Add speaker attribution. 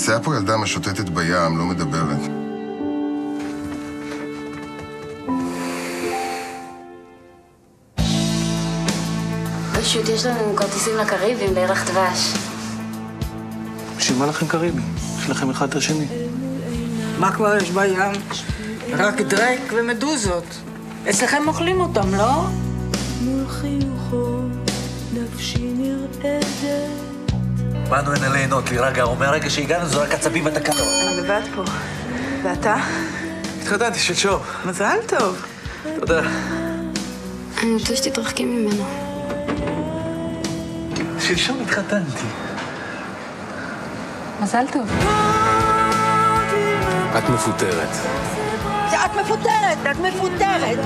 Speaker 1: נמצאה פה ילדה משוטטת בים, לא מדברת.
Speaker 2: פשוט יש לנו כרטיסים לקריבים בירח דבש.
Speaker 3: בשביל מה לכם קריבי? יש לכם אחד את השני.
Speaker 4: מה כבר יש בים? רק דרייק ומדוזות. אצלכם אוכלים אותם, לא?
Speaker 5: מול חיוכו נפשי נרעדת
Speaker 6: באנו הנה ליהנות, להירגע, ומהרגע שהגענו זה רק עצבים ותקלות.
Speaker 7: אני לבד פה. ואתה?
Speaker 3: התחתנתי שלשום.
Speaker 7: מזל טוב.
Speaker 3: תודה.
Speaker 2: אני רוצה שתתרחקי ממנו.
Speaker 3: שלשום התחתנתי.
Speaker 7: מזל טוב.
Speaker 3: את מפוטרת.
Speaker 4: את מפוטרת, את מפוטרת.